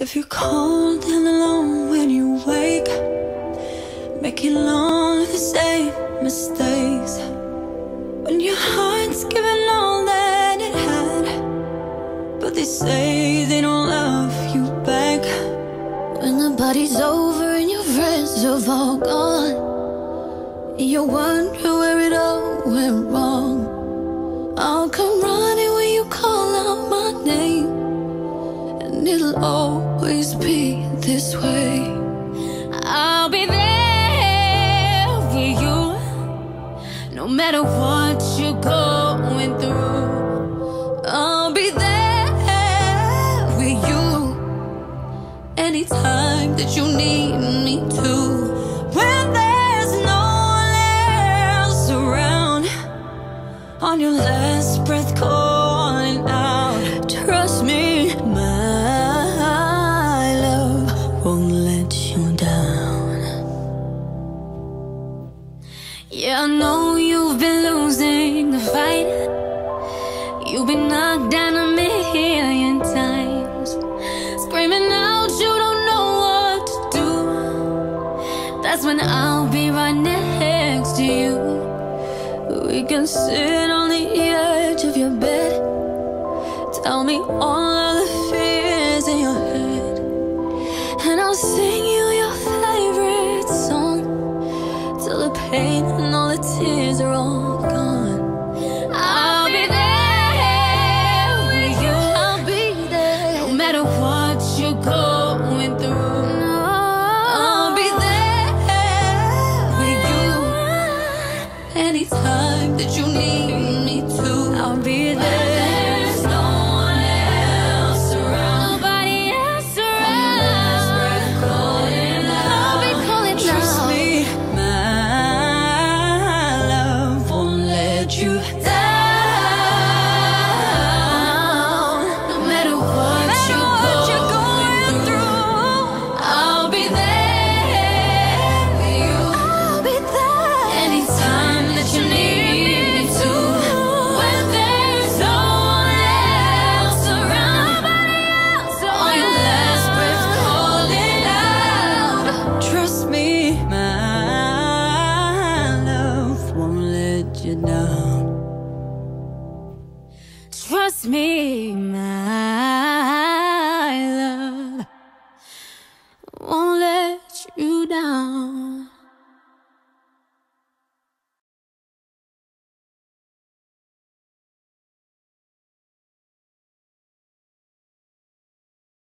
If you're cold and alone when you wake, making all the same mistakes. When your heart's given all that it had, but they say they don't love you back. When the party's over and your friends have all gone, you wonder where it'll always be this way. I'll be there for you, no matter what you're going through. I'll be there with you anytime that you need me to. You down. yeah, I know you've been losing the fight. You've been knocked down a million times, screaming out you don't know what to do. That's when I'll be right next to you. We can sit on the edge of your bed. Tell me all the pain and all the tears are all gone. I'll be there with you. I'll be there no matter what you're going through. I'll be there with you anytime that you need let you down. Trust me, man.